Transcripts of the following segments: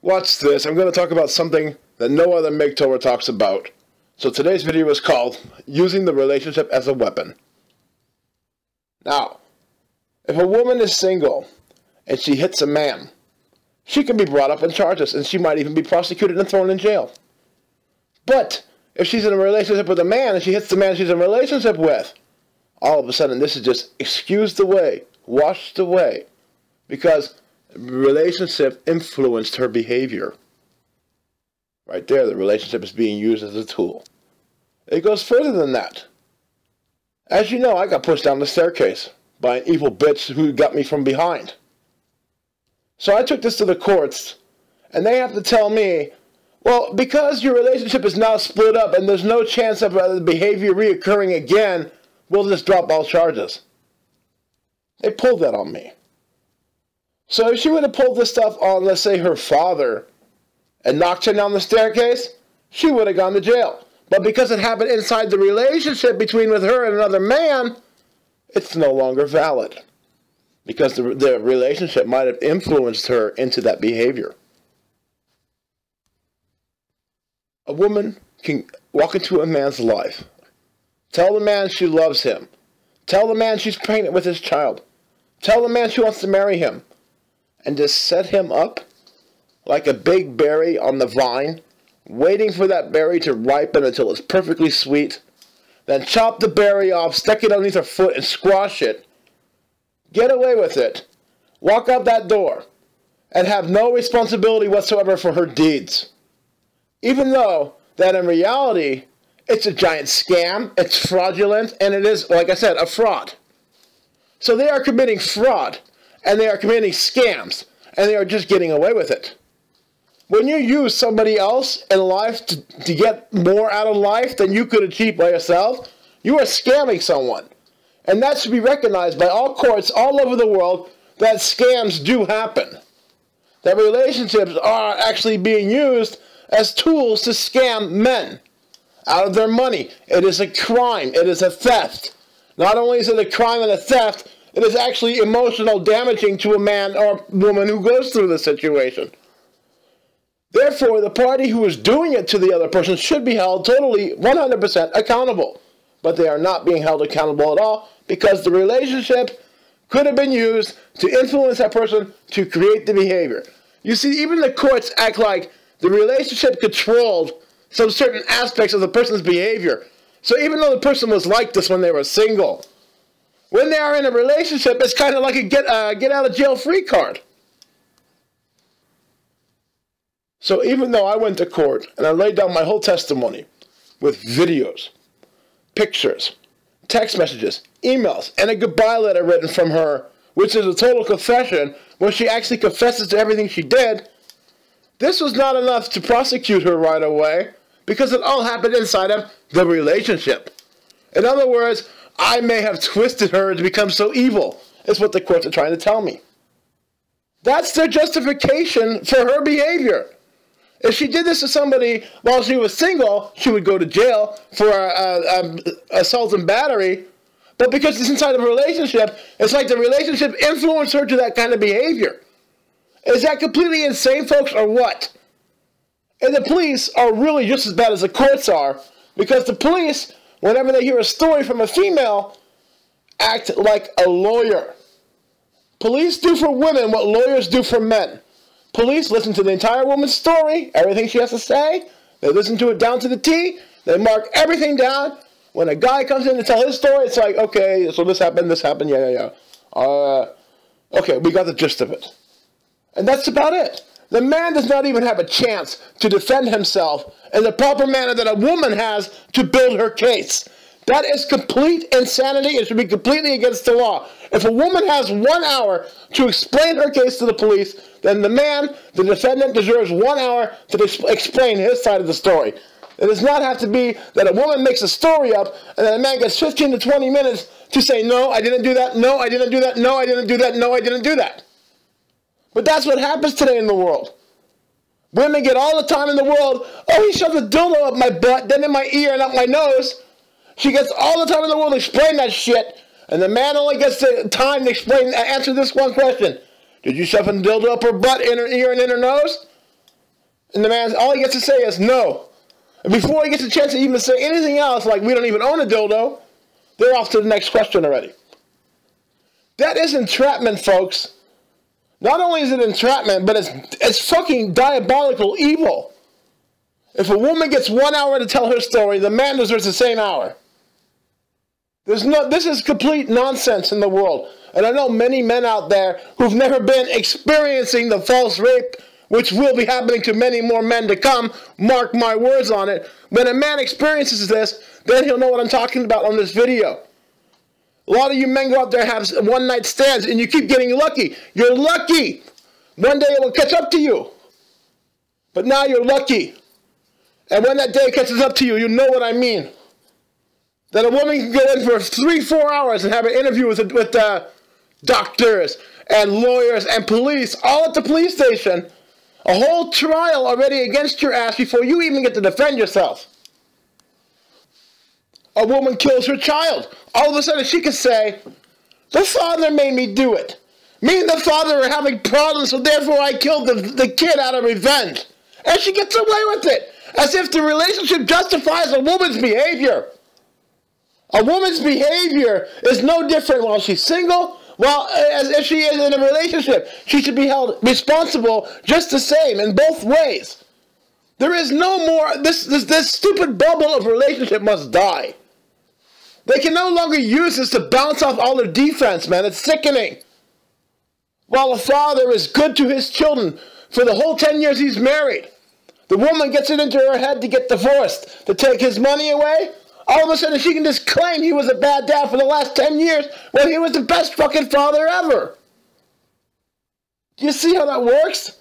Watch this. I'm going to talk about something that no other MGTOWer talks about. So today's video is called Using the Relationship as a Weapon. Now, if a woman is single and she hits a man, she can be brought up on charges and she might even be prosecuted and thrown in jail. But if she's in a relationship with a man and she hits the man she's in a relationship with, all of a sudden this is just excused away, washed away, because relationship influenced her behavior. Right there, the relationship is being used as a tool. It goes further than that. As you know, I got pushed down the staircase by an evil bitch who got me from behind. So I took this to the courts, and they have to tell me, well, because your relationship is now split up and there's no chance of uh, the behavior reoccurring again, we'll just drop all charges. They pulled that on me. So if she would have pulled this stuff on, let's say, her father and knocked him down the staircase, she would have gone to jail. But because it happened inside the relationship between with her and another man, it's no longer valid. Because the, the relationship might have influenced her into that behavior. A woman can walk into a man's life, tell the man she loves him, tell the man she's pregnant with his child, tell the man she wants to marry him, and just set him up like a big berry on the vine, waiting for that berry to ripen until it's perfectly sweet, then chop the berry off, stick it underneath her foot, and squash it. Get away with it. Walk out that door and have no responsibility whatsoever for her deeds. Even though that in reality, it's a giant scam, it's fraudulent, and it is, like I said, a fraud. So they are committing fraud and they are committing scams, and they are just getting away with it. When you use somebody else in life to, to get more out of life than you could achieve by yourself, you are scamming someone. And that should be recognized by all courts all over the world that scams do happen. That relationships are actually being used as tools to scam men out of their money. It is a crime. It is a theft. Not only is it a crime and a theft, it is actually emotional damaging to a man or woman who goes through the situation. Therefore, the party who is doing it to the other person should be held totally 100% accountable. But they are not being held accountable at all because the relationship could have been used to influence that person to create the behavior. You see, even the courts act like the relationship controlled some certain aspects of the person's behavior. So even though the person was like this when they were single, when they are in a relationship, it's kind of like a get, uh, get out of jail free card. So even though I went to court and I laid down my whole testimony with videos, pictures, text messages, emails, and a goodbye letter written from her, which is a total confession, where she actually confesses to everything she did, this was not enough to prosecute her right away because it all happened inside of the relationship. In other words, I may have twisted her to become so evil, is what the courts are trying to tell me. That's their justification for her behavior. If she did this to somebody while she was single, she would go to jail for uh, um, assault and battery. But because it's inside of a relationship, it's like the relationship influenced her to that kind of behavior. Is that completely insane, folks, or what? And the police are really just as bad as the courts are because the police whenever they hear a story from a female, act like a lawyer. Police do for women what lawyers do for men. Police listen to the entire woman's story, everything she has to say. They listen to it down to the T. They mark everything down. When a guy comes in to tell his story, it's like, okay, so this happened, this happened, yeah, yeah, yeah. Uh, okay, we got the gist of it. And that's about it. The man does not even have a chance to defend himself in the proper manner that a woman has to build her case. That is complete insanity. It should be completely against the law. If a woman has one hour to explain her case to the police, then the man, the defendant, deserves one hour to explain his side of the story. It does not have to be that a woman makes a story up and then a man gets 15 to 20 minutes to say, no, I didn't do that, no, I didn't do that, no, I didn't do that, no, I didn't do that. But that's what happens today in the world. Women get all the time in the world, oh, he shoved a dildo up my butt, then in my ear and up my nose. She gets all the time in the world to explain that shit, and the man only gets the time to explain, answer this one question. Did you shove a dildo up her butt, in her ear, and in her nose? And the man, all he gets to say is no. And before he gets a chance to even say anything else, like we don't even own a dildo, they're off to the next question already. That is entrapment, folks. Not only is it entrapment, but it's, it's fucking diabolical evil. If a woman gets one hour to tell her story, the man deserves the same hour. There's no, this is complete nonsense in the world. And I know many men out there who've never been experiencing the false rape, which will be happening to many more men to come. Mark my words on it. When a man experiences this, then he'll know what I'm talking about on this video. A lot of you men go out there and have one night stands and you keep getting lucky. You're lucky. One day it will catch up to you. But now you're lucky. And when that day catches up to you, you know what I mean. That a woman can go in for three, four hours and have an interview with, with uh, doctors and lawyers and police, all at the police station. A whole trial already against your ass before you even get to defend yourself. A woman kills her child. All of a sudden she can say, the father made me do it. Me and the father are having problems, so therefore I killed the, the kid out of revenge. And she gets away with it, as if the relationship justifies a woman's behavior. A woman's behavior is no different while she's single, while as if she is in a relationship. She should be held responsible just the same in both ways. There is no more, this, this, this stupid bubble of relationship must die. They can no longer use this to bounce off all their defense, man. It's sickening. While a father is good to his children for the whole 10 years he's married, the woman gets it into her head to get divorced, to take his money away. All of a sudden, she can just claim he was a bad dad for the last 10 years when he was the best fucking father ever. Do you see how that works?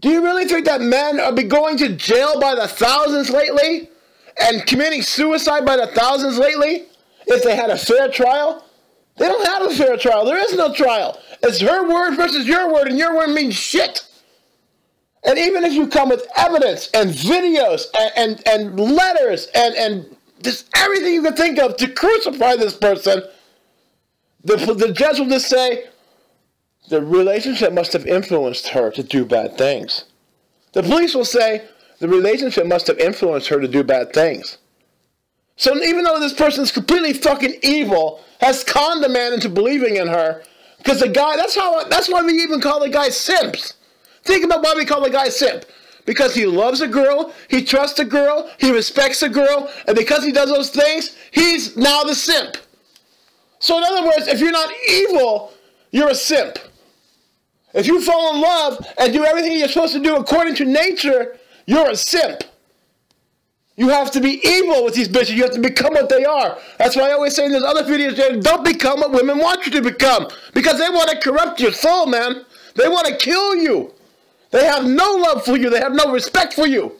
Do you really think that men are be going to jail by the thousands lately? And committing suicide by the thousands lately if they had a fair trial? They don't have a fair trial. There is no trial. It's her word versus your word, and your word means shit. And even if you come with evidence and videos and, and, and letters and, and just everything you can think of to crucify this person, the, the judge will just say, the relationship must have influenced her to do bad things. The police will say, the relationship must have influenced her to do bad things. So even though this person is completely fucking evil, has conned the man into believing in her, because the guy, that's how, that's why we even call the guy simps. Think about why we call the guy simp. Because he loves a girl, he trusts a girl, he respects a girl, and because he does those things, he's now the simp. So in other words, if you're not evil, you're a simp. If you fall in love and do everything you're supposed to do according to nature, you're a simp. You have to be evil with these bitches. You have to become what they are. That's why I always say in those other videos, don't become what women want you to become. Because they want to corrupt your soul, man. They want to kill you. They have no love for you. They have no respect for you.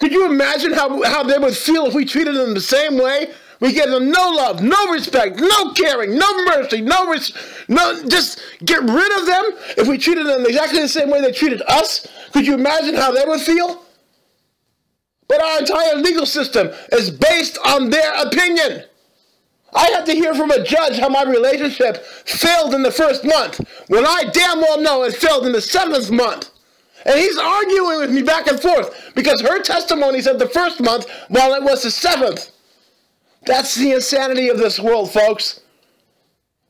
Could you imagine how, how they would feel if we treated them the same way? We give them no love, no respect, no caring, no mercy, no res- no just get rid of them. If we treated them exactly the same way they treated us, could you imagine how they would feel? But our entire legal system is based on their opinion. I have to hear from a judge how my relationship failed in the first month when I damn well know it failed in the seventh month. And he's arguing with me back and forth because her testimony said the first month while it was the seventh. That's the insanity of this world, folks.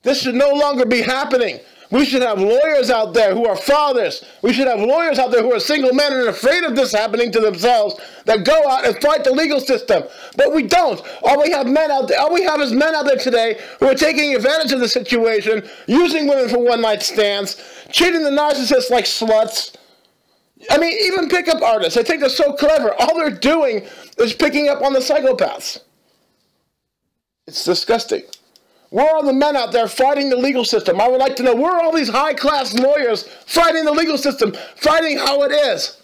This should no longer be happening. We should have lawyers out there who are fathers. We should have lawyers out there who are single men and afraid of this happening to themselves that go out and fight the legal system. But we don't. All we have men out there, all we have is men out there today who are taking advantage of the situation, using women for one night stands, treating the narcissists like sluts. I mean, even pickup artists, I think they're so clever. All they're doing is picking up on the psychopaths. It's disgusting. Where are all the men out there fighting the legal system? I would like to know where are all these high class lawyers fighting the legal system, fighting how it is?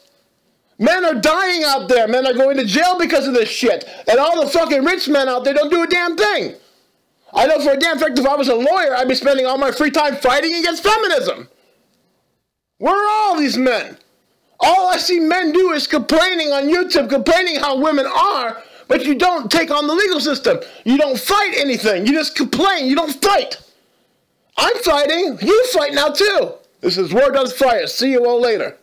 Men are dying out there. Men are going to jail because of this shit. And all the fucking rich men out there don't do a damn thing. I know for a damn fact if I was a lawyer, I'd be spending all my free time fighting against feminism. Where are all these men? All I see men do is complaining on YouTube, complaining how women are, but you don't take on the legal system. You don't fight anything. You just complain. You don't fight. I'm fighting. You fight now too. This is Wardrumsfire. See you all later.